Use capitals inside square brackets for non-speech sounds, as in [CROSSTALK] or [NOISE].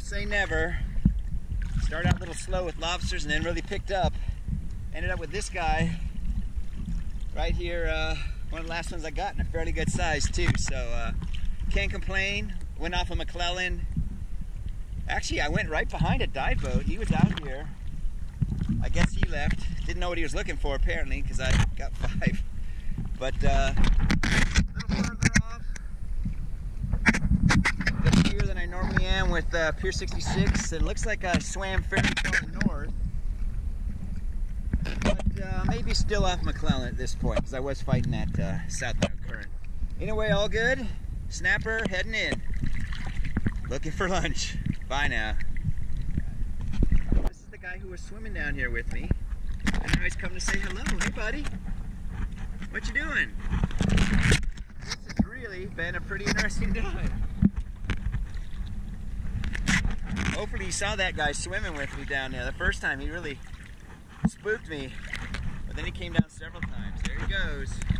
say never. Started out a little slow with lobsters and then really picked up. Ended up with this guy right here. Uh, one of the last ones I got in a fairly good size too. So uh, can't complain. Went off of McClellan. Actually, I went right behind a dive boat. He was out here. I guess he left. Didn't know what he was looking for apparently because I got [LAUGHS] five. But uh, a little further off, a bit here than I with uh, Pier 66. It looks like I swam fairly far north. But uh, maybe still off McClellan at this point because I was fighting that uh, southbound current. Anyway, all good. Snapper heading in. Looking for lunch. Bye now. This is the guy who was swimming down here with me. And now he's come to say hello. Hey, buddy. What you doing? This has really been a pretty interesting [LAUGHS] dive. Hopefully you saw that guy swimming with me down there. The first time he really spooked me. But then he came down several times. There he goes.